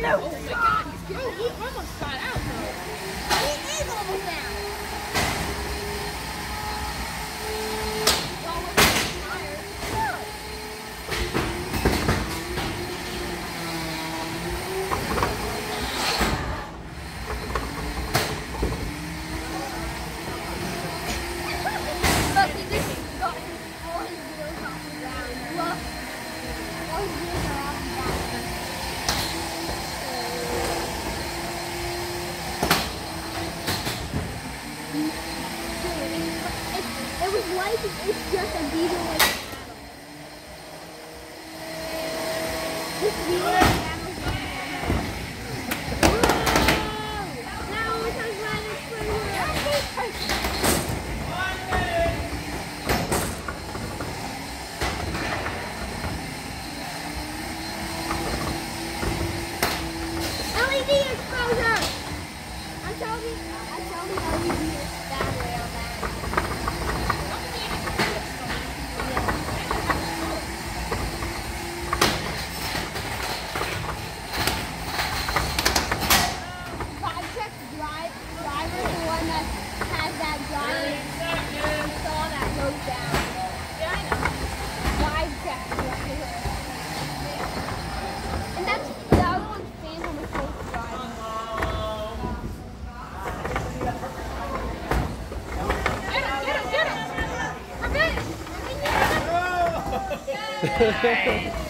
No! Oh my god, he's oh, he almost got out. life is just a beetle. This beetle. Nice.